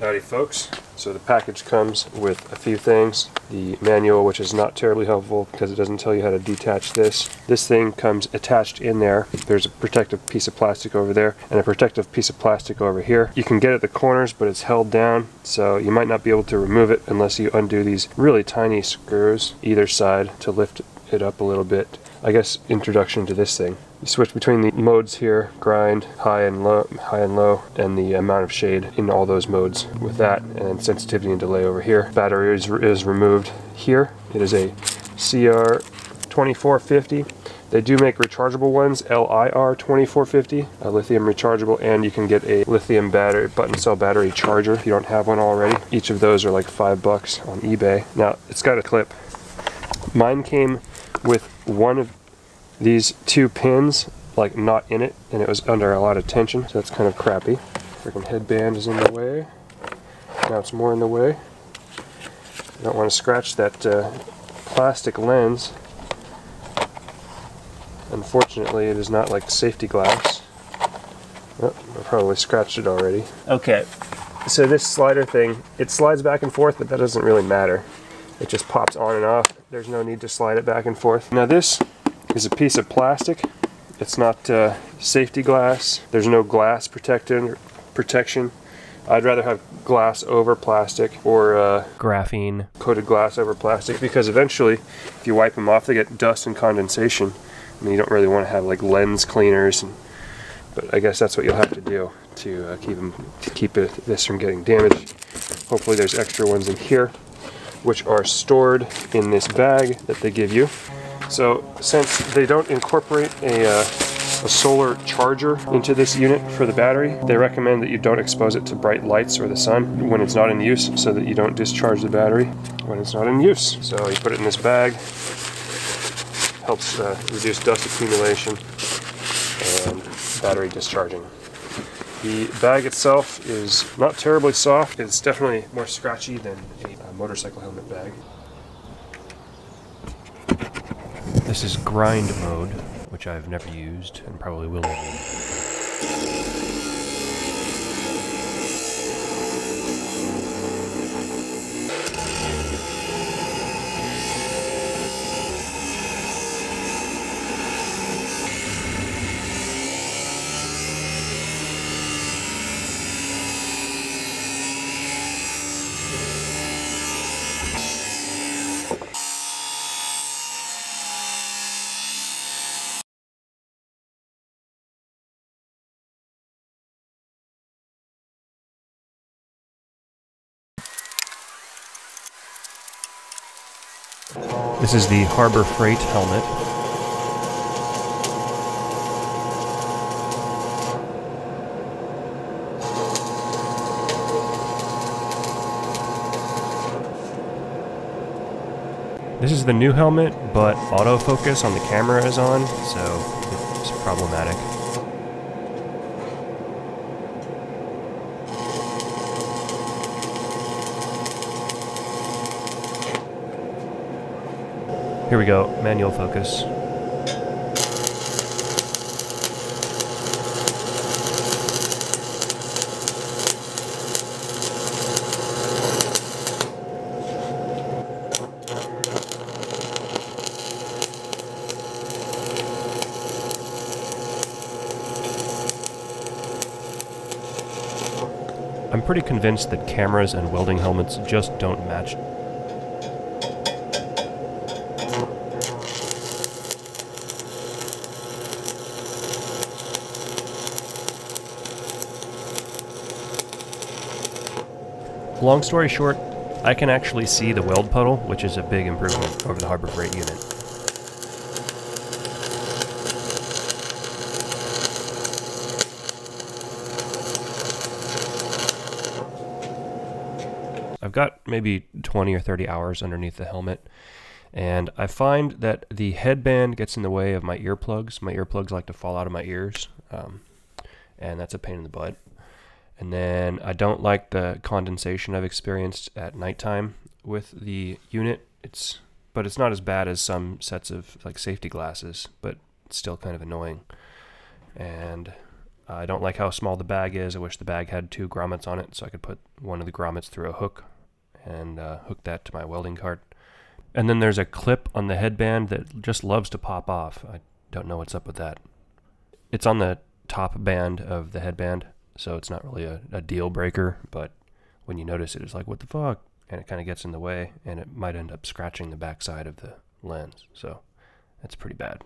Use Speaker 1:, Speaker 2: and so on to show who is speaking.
Speaker 1: Howdy folks. So the package comes with a few things. The manual, which is not terribly helpful because it doesn't tell you how to detach this. This thing comes attached in there. There's a protective piece of plastic over there and a protective piece of plastic over here. You can get at the corners, but it's held down, so you might not be able to remove it unless you undo these really tiny screws either side to lift it up a little bit. I guess introduction to this thing. You switch between the modes here, grind, high and low, high and low, and the amount of shade in all those modes with that, and sensitivity and delay over here. Battery is, is removed here. It is a CR2450. They do make rechargeable ones, LIR 2450, a lithium rechargeable, and you can get a lithium battery, button cell battery charger if you don't have one already. Each of those are like five bucks on eBay. Now, it's got a clip. Mine came with one of these two pins like not in it and it was under a lot of tension so that's kind of crappy. Freaking headband is in the way. Now it's more in the way. I don't want to scratch that uh, plastic lens. Unfortunately it is not like safety glass. Oh, I probably scratched it already. Okay. So this slider thing it slides back and forth but that doesn't really matter. It just pops on and off. There's no need to slide it back and forth. Now this is a piece of plastic. It's not uh, safety glass. There's no glass protection. protection. I'd rather have glass over plastic or uh,
Speaker 2: graphene
Speaker 1: coated glass over plastic because eventually if you wipe them off they get dust and condensation. I mean you don't really want to have like lens cleaners and, but I guess that's what you'll have to do to uh, keep them to keep it, this from getting damaged. Hopefully there's extra ones in here which are stored in this bag that they give you. So since they don't incorporate a, uh, a solar charger into this unit for the battery, they recommend that you don't expose it to bright lights or the sun when it's not in use so that you don't discharge the battery when it's not in use. So you put it in this bag, helps uh, reduce dust accumulation and battery discharging. The bag itself is not terribly soft. It's definitely more scratchy than a motorcycle helmet bag.
Speaker 2: This is grind mode, which I've never used and probably will never use. This is the Harbor Freight helmet. This is the new helmet, but autofocus on the camera is on, so it's problematic. Here we go, manual focus. I'm pretty convinced that cameras and welding helmets just don't match Long story short, I can actually see the weld puddle, which is a big improvement over the Harbor Freight unit. I've got maybe 20 or 30 hours underneath the helmet, and I find that the headband gets in the way of my earplugs. My earplugs like to fall out of my ears, um, and that's a pain in the butt. And then I don't like the condensation I've experienced at nighttime with the unit. It's but it's not as bad as some sets of like safety glasses, but it's still kind of annoying. And I don't like how small the bag is. I wish the bag had two grommets on it so I could put one of the grommets through a hook and uh, hook that to my welding cart. And then there's a clip on the headband that just loves to pop off. I don't know what's up with that. It's on the top band of the headband, so it's not really a, a deal breaker, but when you notice it, it's like, what the fuck? And it kind of gets in the way, and it might end up scratching the backside of the lens. So that's pretty bad.